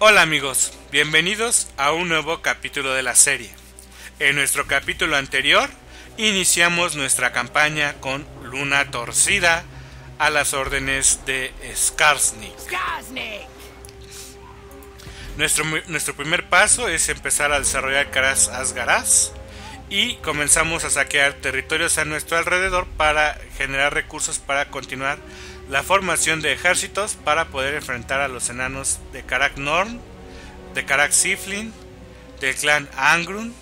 Hola amigos, bienvenidos a un nuevo capítulo de la serie. En nuestro capítulo anterior iniciamos nuestra campaña con Luna Torcida a las órdenes de Skarsnik. Nuestro, nuestro primer paso es empezar a desarrollar Karaz Asgaraz y comenzamos a saquear territorios a nuestro alrededor para generar recursos para continuar la formación de ejércitos para poder enfrentar a los enanos de Karak Norn, de Karak Siflin, del clan Angrun,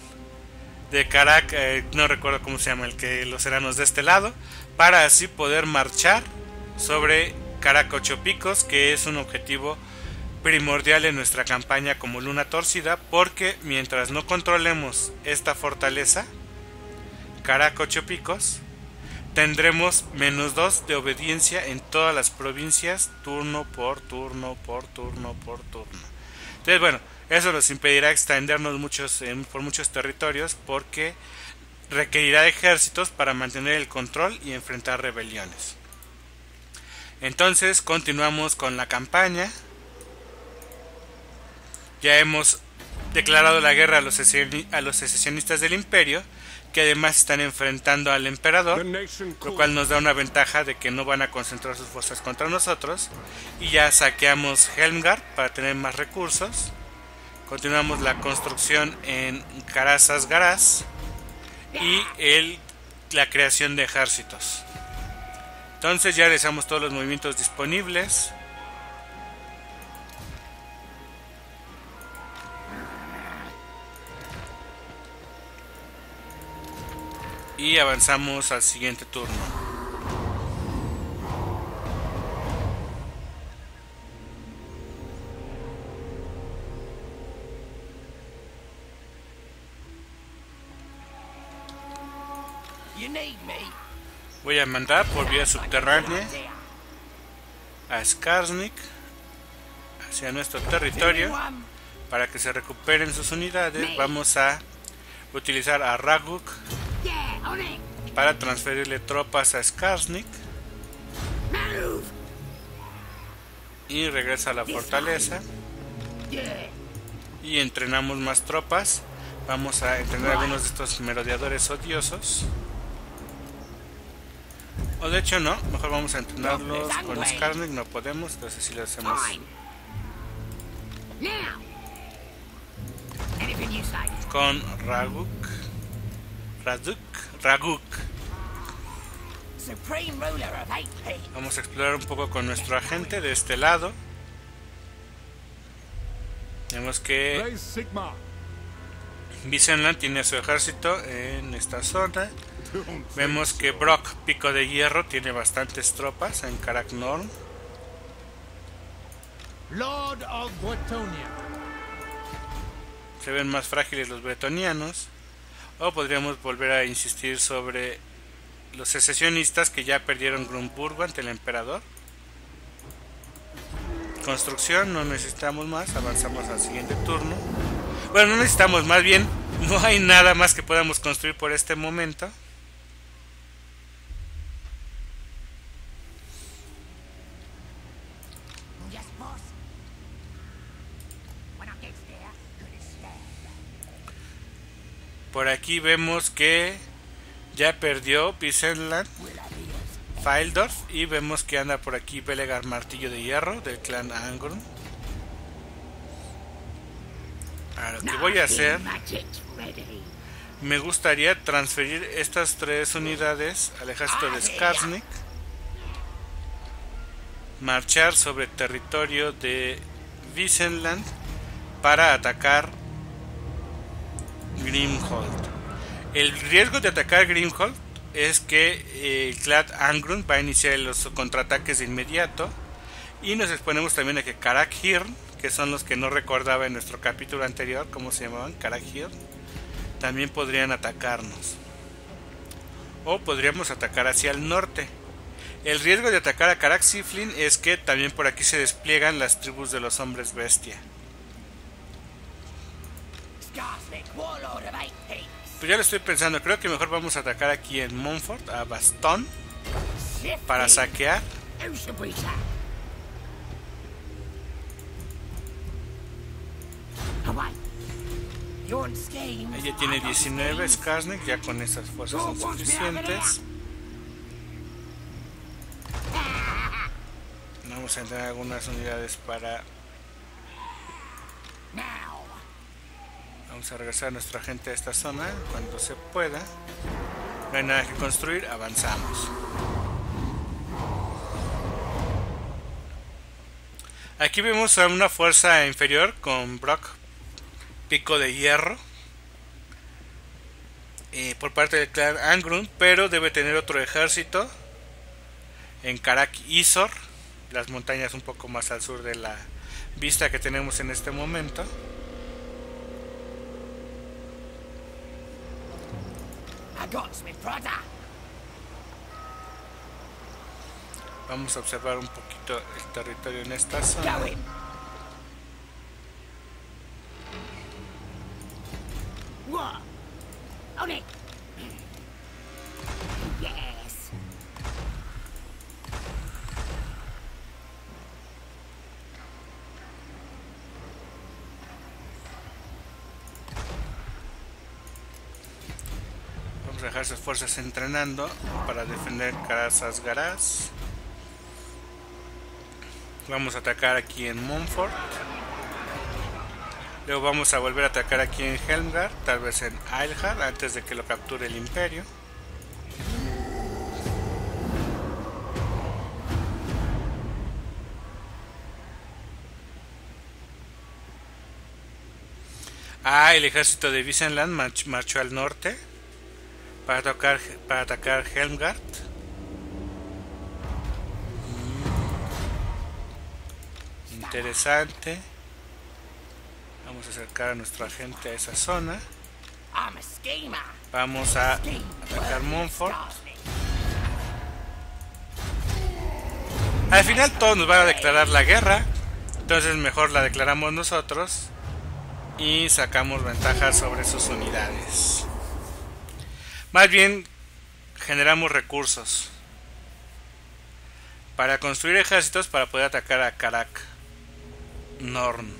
de Karak, eh, no recuerdo cómo se llama el que los enanos de este lado, para así poder marchar sobre Karak Ocho Picos, que es un objetivo primordial en nuestra campaña como Luna Torcida, porque mientras no controlemos esta fortaleza, Karak Ocho Picos, tendremos menos 2 de obediencia en todas las provincias, turno por turno, por turno, por turno. Entonces, bueno, eso nos impedirá extendernos por muchos territorios porque requerirá ejércitos para mantener el control y enfrentar rebeliones. Entonces, continuamos con la campaña. Ya hemos declarado la guerra a los secesionistas del imperio que además están enfrentando al emperador, lo cual nos da una ventaja de que no van a concentrar sus fuerzas contra nosotros. Y ya saqueamos Helmgard para tener más recursos. Continuamos la construcción en Carazas Garaz y el, la creación de ejércitos. Entonces ya realizamos todos los movimientos disponibles. Y avanzamos al siguiente turno. Voy a mandar por vía subterránea a Skarsnik hacia nuestro territorio para que se recuperen sus unidades. Vamos a utilizar a Raguk para transferirle tropas a Skarsnik. Y regresa a la fortaleza. Y entrenamos más tropas. Vamos a entrenar algunos de estos merodeadores odiosos. O de hecho no. Mejor vamos a entrenarlos con Skarsnik. No podemos entonces si lo hacemos. Con Raguk Raduk Raguk. Vamos a explorar un poco con nuestro agente de este lado. Vemos que Visenland tiene su ejército en esta zona. Vemos que Brock, Pico de Hierro, tiene bastantes tropas en Karak Norn. Se ven más frágiles los bretonianos. O podríamos volver a insistir sobre los secesionistas que ya perdieron Grunburgo ante el emperador. Construcción, no necesitamos más, avanzamos al siguiente turno. Bueno, no necesitamos, más bien, no hay nada más que podamos construir por este momento. Por aquí vemos que ya perdió Pisenland, Fildorf y vemos que anda por aquí Belegar Martillo de Hierro del clan Angrun. Ahora, lo que voy a hacer, me gustaría transferir estas tres unidades al ejército de Skarsnik, marchar sobre territorio de Visenland para atacar Grimhold. El riesgo de atacar Grimhold es que eh, Clad Angrun va a iniciar los contraataques de inmediato. Y nos exponemos también a que Karak que son los que no recordaba en nuestro capítulo anterior, cómo se llamaban, Karak también podrían atacarnos. O podríamos atacar hacia el norte. El riesgo de atacar a Karak Siflin es que también por aquí se despliegan las tribus de los hombres bestia. Pues ya lo estoy pensando, creo que mejor vamos a atacar aquí en Montfort, a Bastón, para saquear. Ella tiene 19, Skarsnik, ya con esas fuerzas son suficientes. Vamos a entrar algunas unidades para... Vamos a regresar a nuestra gente a esta zona cuando se pueda. No hay nada que construir, avanzamos. Aquí vemos a una fuerza inferior con Brock Pico de Hierro eh, por parte del clan Angrun, pero debe tener otro ejército en Karak Isor, las montañas un poco más al sur de la vista que tenemos en este momento. Vamos a observar un poquito el territorio en esta zona. Sus fuerzas entrenando para defender Casas Garaz. Vamos a atacar aquí en Montfort. Luego vamos a volver a atacar aquí en Helmgard, tal vez en Eilhard, antes de que lo capture el Imperio. Ah, el ejército de Visenland marchó al norte para, tocar, para atacar Helmgard. Interesante. Vamos a acercar a nuestra gente a esa zona. Vamos a atacar Montfort. Al final todos nos van a declarar la guerra. Entonces mejor la declaramos nosotros. Y sacamos ventaja sobre sus unidades. Más bien generamos recursos. Para construir ejércitos para poder atacar a Karak. Norn.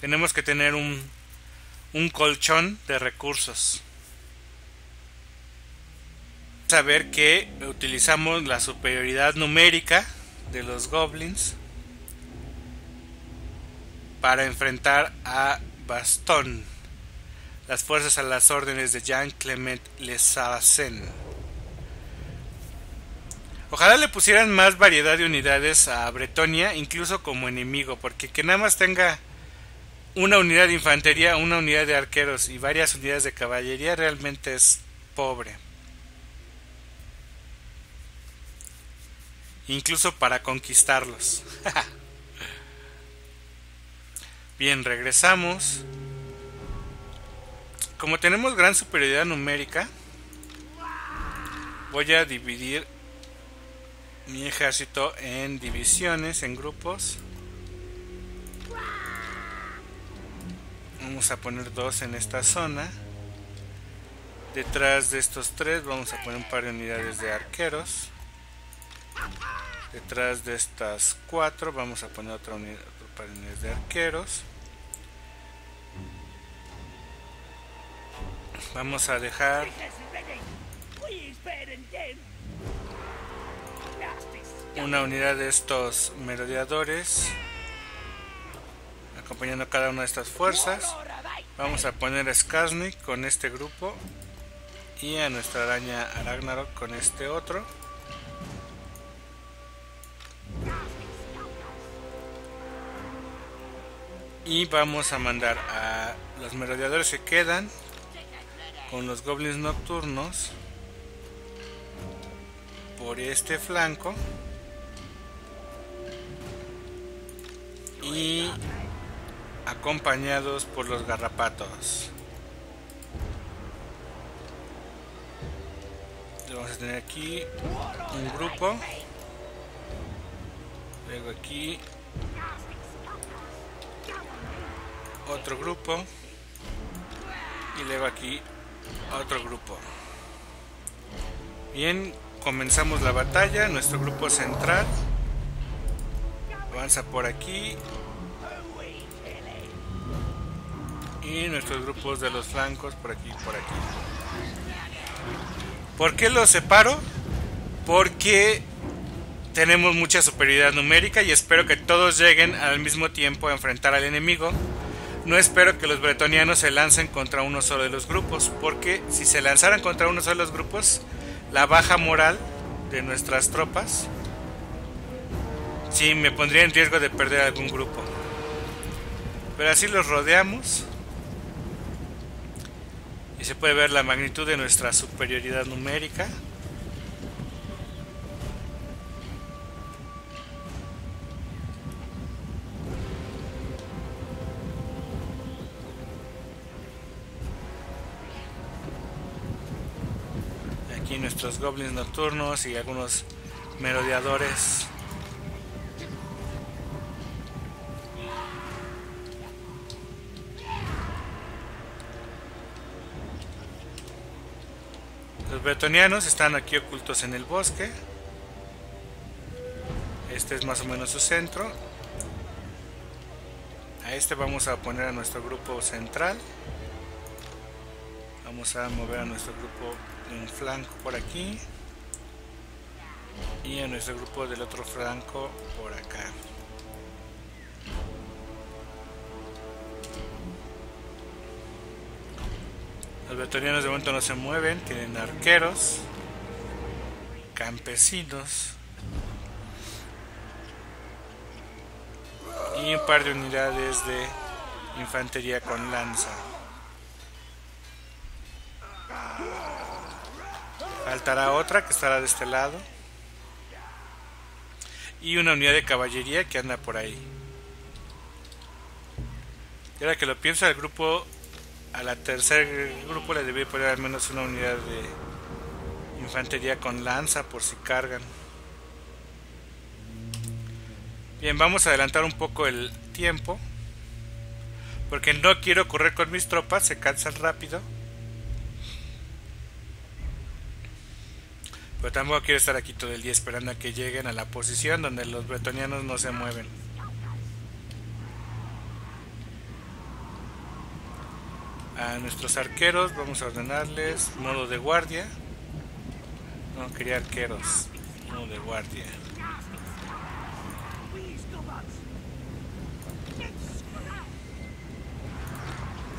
Tenemos que tener un, un colchón de recursos. Saber que utilizamos la superioridad numérica de los goblins para enfrentar a Bastón, las fuerzas a las órdenes de Jean Clement Les Saracen. Ojalá le pusieran más variedad de unidades a Bretonia, incluso como enemigo, porque que nada más tenga una unidad de infantería, una unidad de arqueros y varias unidades de caballería realmente es pobre. Incluso para conquistarlos. Bien, regresamos. Como tenemos gran superioridad numérica, voy a dividir mi ejército en divisiones, en grupos. Vamos a poner dos en esta zona. Detrás de estos tres vamos a poner un par de unidades de arqueros. Detrás de estas cuatro vamos a poner otra unidad, otro par de unidades de arqueros. Vamos a dejar. Una unidad de estos merodeadores acompañando cada una de estas fuerzas. Vamos a poner a Skarsnik con este grupo y a nuestra araña Ragnarok con este otro. Y vamos a mandar a los merodeadores que quedan con los goblins nocturnos por este flanco y acompañados por los garrapatos. Vamos a tener aquí un grupo. Luego aquí otro grupo. Y luego aquí otro grupo. Bien, comenzamos la batalla. Nuestro grupo central avanza por aquí Y nuestros grupos de los flancos por aquí por aquí. ¿Por qué los separo? Porque tenemos mucha superioridad numérica y espero que todos lleguen al mismo tiempo a enfrentar al enemigo. No espero que los bretonianos se lancen contra uno solo de los grupos, porque si se lanzaran contra uno solo de los grupos, la baja moral de nuestras tropas, sí me pondría en riesgo de perder algún grupo. Pero así los rodeamos y se puede ver la magnitud de nuestra superioridad numérica. Nuestros goblins nocturnos y algunos merodeadores. Los bretonianos están aquí ocultos en el bosque. Este es más o menos su centro. A este vamos a poner a nuestro grupo central. Vamos a mover a nuestro grupo de un flanco por aquí. Y a nuestro grupo del otro flanco por acá. Los veteranos de momento no se mueven, tienen arqueros, campesinos y un par de unidades de infantería con lanza. Faltará otra que estará de este lado. Y una unidad de caballería que anda por ahí. Y ahora que lo pienso, el grupo a la tercer grupo le debí poner al menos una unidad de infantería con lanza por si cargan. Bien, vamos a adelantar un poco el tiempo. Porque no quiero correr con mis tropas, se cansan rápido. Pero tampoco quiero estar aquí todo el día esperando a que lleguen a la posición donde los bretonianos no se mueven. a nuestros arqueros vamos a ordenarles modo de guardia. No quería arqueros modo de guardia.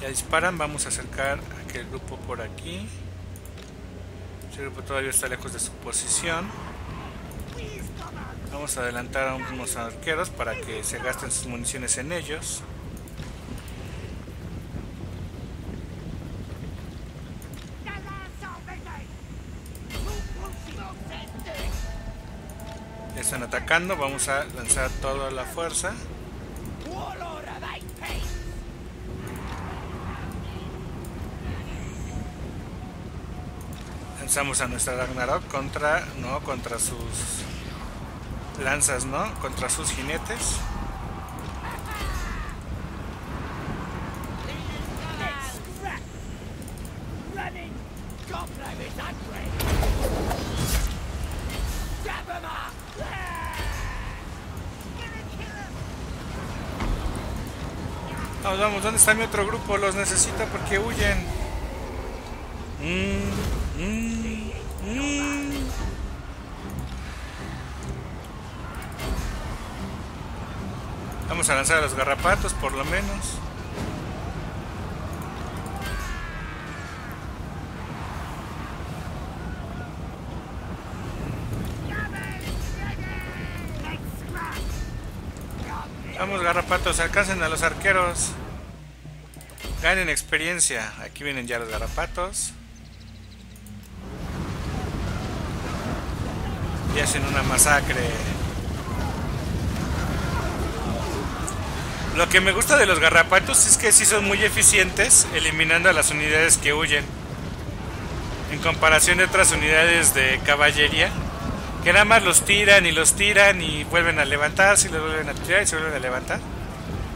Ya disparan vamos a acercar aquel grupo por aquí ese grupo todavía está lejos de su posición vamos a adelantar a unos arqueros para que se gasten sus municiones en ellos están atacando, vamos a lanzar toda la fuerza. Lanzamos a nuestra Ragnarok contra, no, contra sus lanzas, ¿no? Contra sus jinetes. Vamos, vamos, ¿dónde está mi otro grupo? Los necesito porque huyen. Mm, mm. Vamos a lanzar a los garrapatos por lo menos. Vamos garrapatos, alcancen a los arqueros. Ganen experiencia. Aquí vienen ya los garrapatos. Y hacen una masacre. Lo que me gusta de los garrapatos es que sí son muy eficientes eliminando a las unidades que huyen. En comparación de otras unidades de caballería que nada más los tiran y los tiran y vuelven a levantarse y los vuelven a tirar y se vuelven a levantar.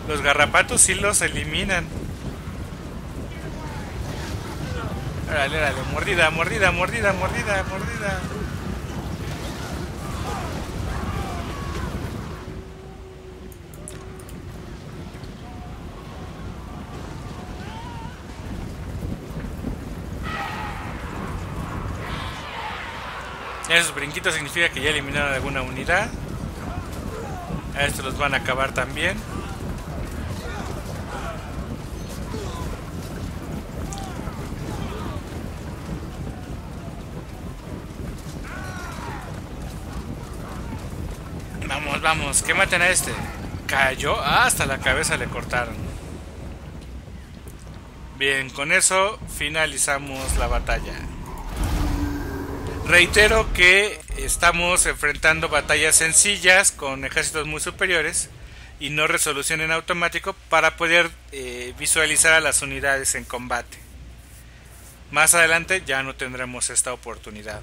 Los garrapatos sí los eliminan. Órale, órale, mordida, mordida, mordida, mordida, mordida. Esos brinquitos significa que ya eliminaron alguna unidad. A estos los van a acabar también. Vamos, vamos, que maten a este. Cayó, hasta la cabeza le cortaron. Bien, con eso finalizamos la batalla. Reitero que estamos enfrentando batallas sencillas con ejércitos muy superiores y no resolución en automático para poder eh, visualizar a las unidades en combate. Más adelante ya no tendremos esta oportunidad.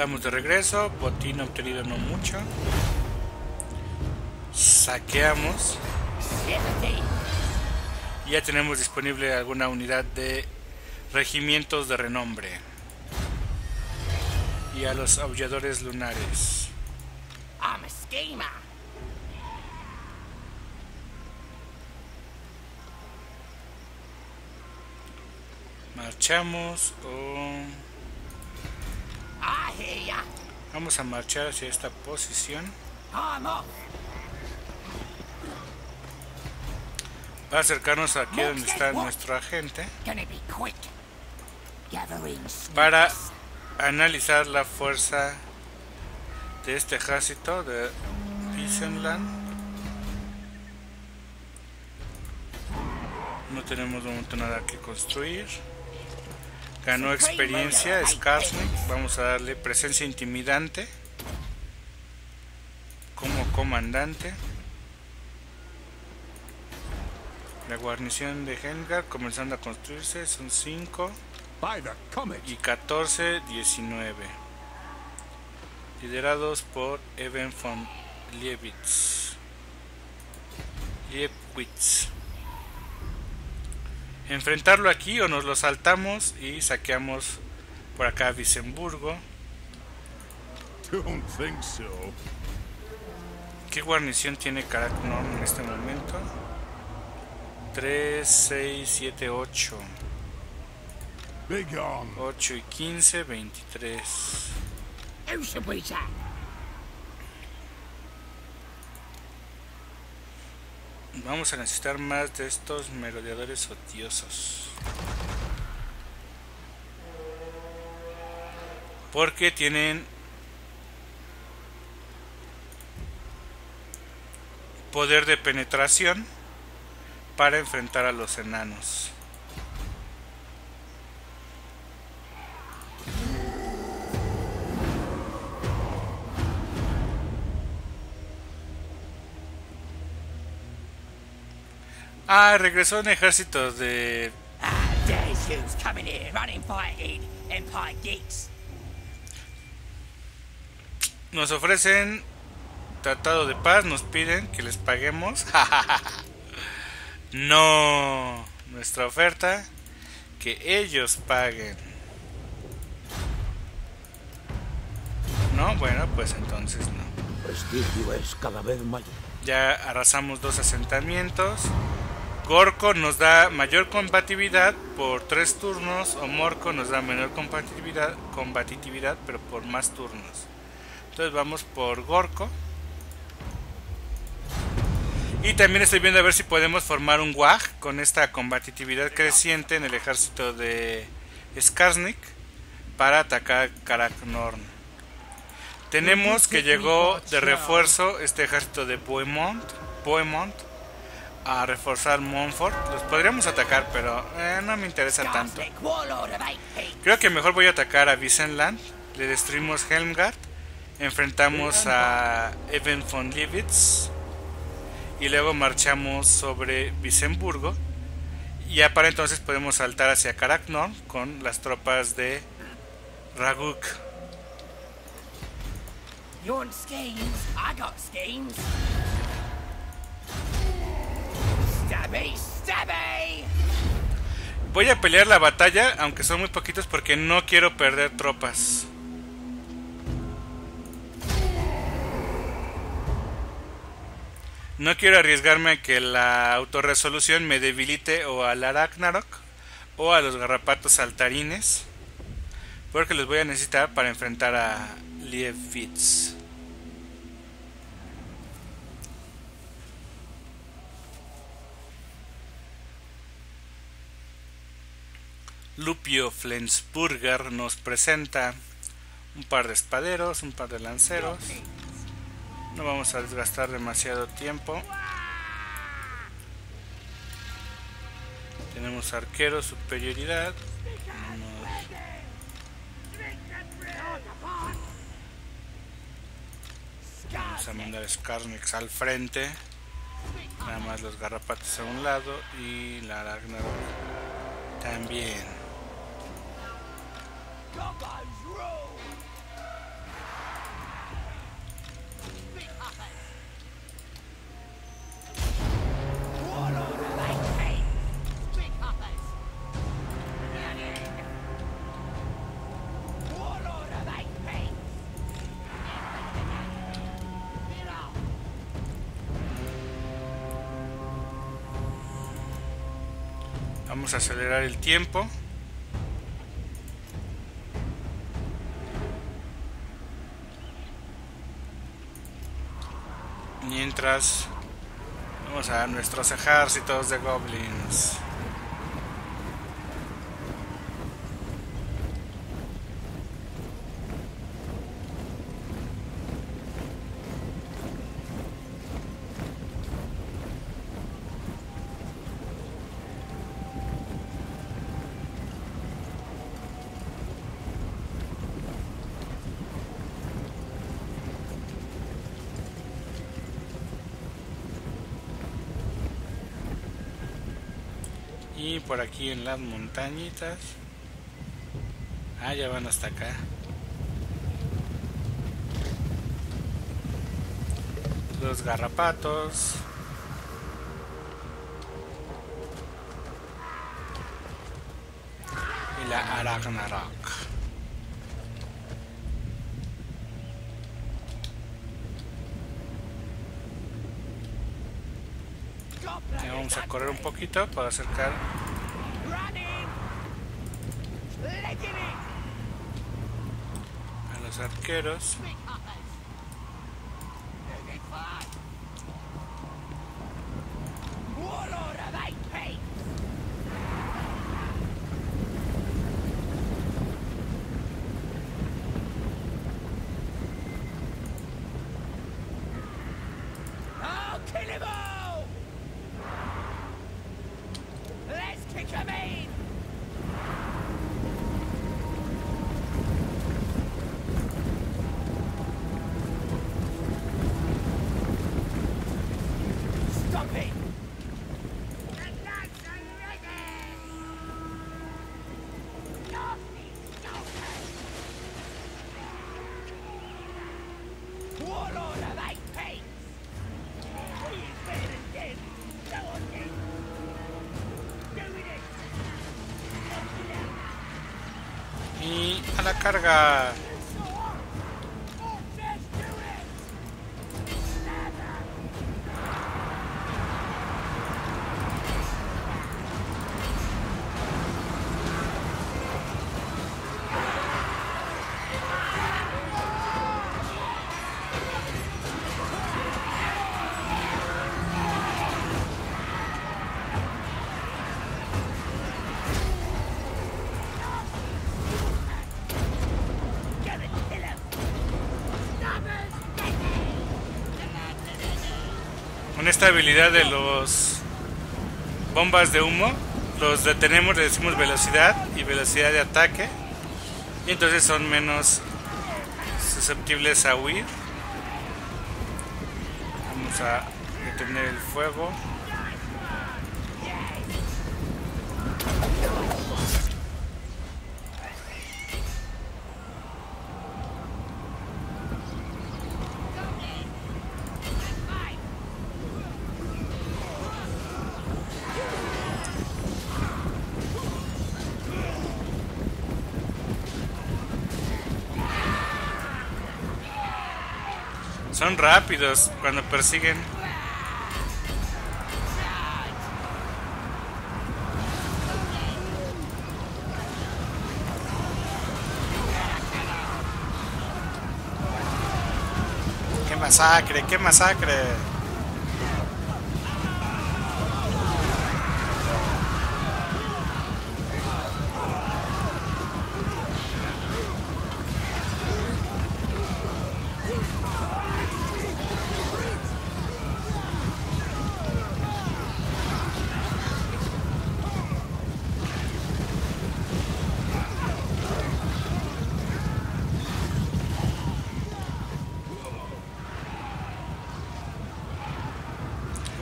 Estamos de regreso, botín obtenido no mucho. Saqueamos. Ya tenemos disponible alguna unidad de regimientos de renombre. Y a los aulladores lunares. Marchamos o... Vamos a marchar hacia esta posición. Va a acercarnos aquí donde está nuestro agente. Para analizar la fuerza de este ejército de Visenland. No tenemos de momento nada que construir. Ganó experiencia, Skarsnik. Vamos a darle presencia intimidante. Como comandante. La guarnición de Helgar comenzando a construirse. Son 5 y 14, 19. Liderados por Eben von Liebitz. Liebwitz enfrentarlo aquí o nos lo saltamos y saqueamos por acá Vicenburgo. ¿Qué guarnición tiene Karaknorn en este momento? 3, 6, 7, 8. 8 y 15, 23. Vamos a necesitar más de estos merodeadores odiosos. Porque tienen poder de penetración para enfrentar a los enanos. Ah, regresó un ejército de... Nos ofrecen tratado de paz, nos piden que les paguemos. no, nuestra oferta, que ellos paguen. No, bueno, pues entonces no. es cada vez mayor. Ya arrasamos dos asentamientos. Gorko nos da mayor combatividad por tres turnos o Morco nos da menor combatividad, pero por más turnos. Entonces vamos por Gorko. Y también estoy viendo a ver si podemos formar un WAG con esta combatividad creciente en el ejército de Skarsnik para atacar Karaknorn. Tenemos que llegó de refuerzo este ejército de Boemont a reforzar Montfort. Los podríamos atacar, pero eh, no me interesa tanto. Creo que mejor voy a atacar a Visenland. Le destruimos Helmgard. Enfrentamos a Eben von Liebitz. Y luego marchamos sobre Visenburgo. Y ya para entonces podemos saltar hacia Karaknorn con las tropas de Raguk. You want schemes? I got schemes. Voy a pelear la batalla, aunque son muy poquitos porque no quiero perder tropas. No quiero arriesgarme a que la autorresolución me debilite o al Ragnarok o a los garrapatos saltarines. Porque los voy a necesitar para enfrentar a Lievitz. Lupio Flensburger nos presenta un par de espaderos, un par de lanceros. No vamos a desgastar demasiado tiempo. Tenemos arquero, superioridad. Vamos a mandar Skarnix al frente. Nada más los garrapatos a un lado y la Ragnarok también. Vamos a acelerar el tiempo. Vamos a nuestros ejércitos de goblins. Y por aquí en las montañitas. Ah, ya van hasta acá. Los garrapatos. Y la Aragnarok. Ya vamos a correr un poquito para acercar a los arqueros. Y esta habilidad de los bombas de humo, los detenemos, le decimos velocidad y velocidad de ataque. Y entonces son menos susceptibles a huir. Vamos a detener el fuego. Son rápidos cuando persiguen. ¡Qué masacre! ¡Qué masacre!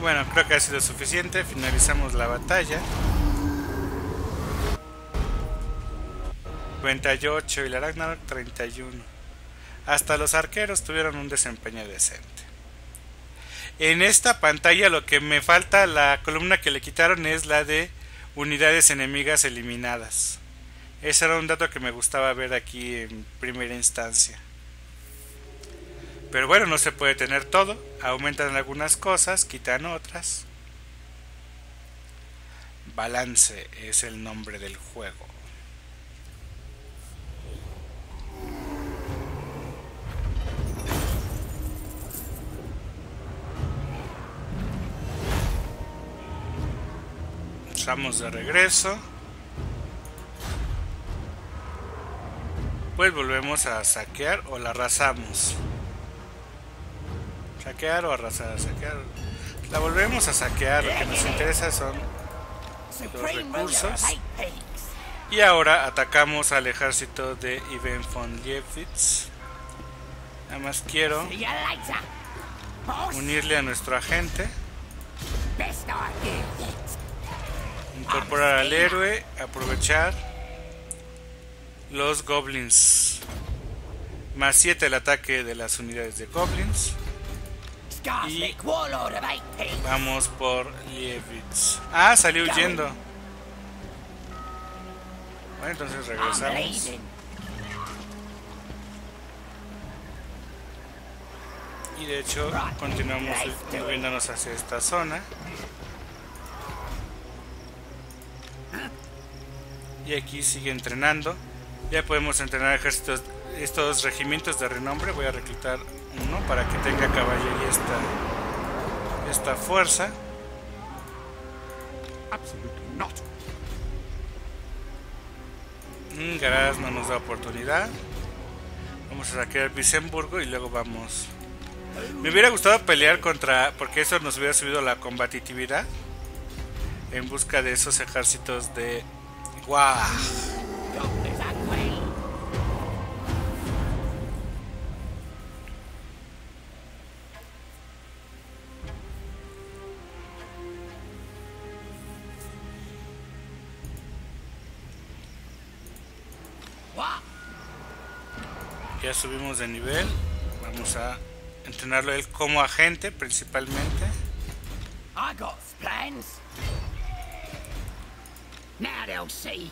Bueno, creo que ha sido suficiente. Finalizamos la batalla. 98 y la Ragnarok 31. Hasta los arqueros tuvieron un desempeño decente. En esta pantalla lo que me falta, la columna que le quitaron es la de unidades enemigas eliminadas. Ese era un dato que me gustaba ver aquí en primera instancia. Pero bueno, no se puede tener todo. Aumentan algunas cosas, quitan otras. Balance es el nombre del juego. Estamos de regreso. Pues volvemos a saquear o la arrasamos. Saquear o arrasar, saquear. La volvemos a saquear, lo que nos interesa son los recursos. Y ahora atacamos al ejército de Ivan von Liebwitz. Nada más quiero unirle a nuestro agente. Incorporar al héroe, aprovechar los goblins. Más 7 el ataque de las unidades de goblins. Y vamos por Liebwitz. Ah, salió huyendo. Bueno, entonces regresamos. Y de hecho continuamos moviéndonos hacia esta zona. Y aquí sigue entrenando. Ya podemos entrenar ejércitos, estos regimientos de renombre. Voy a reclutar uno para que tenga caballería esta, esta fuerza. Garaz no nos da oportunidad. Vamos a saquear Vicenburgo y luego vamos. Me hubiera gustado pelear contra. Porque eso nos hubiera subido la combatividad. En busca de esos ejércitos de. ¡Guau! Subimos de nivel. Vamos a entrenarlo él como agente principalmente. I got plans. Now they'll see.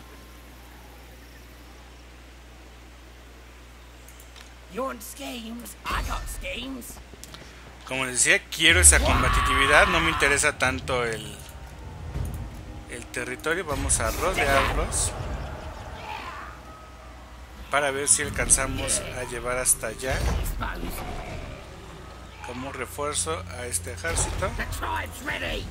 You want schemes? I got schemes. Como les decía, quiero esa combatividad. No me interesa tanto el, el territorio. Vamos a rodearlos. Para ver si alcanzamos a llevar hasta allá. Como refuerzo a este ejército. 'em 'em.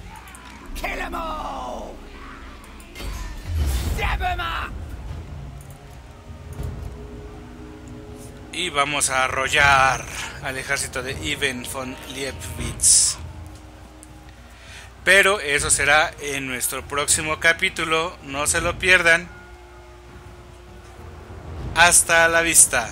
Y vamos a arrollar al ejército de Ivan von Liebwitz. Pero eso será en nuestro próximo capítulo. No se lo pierdan. Hasta la vista.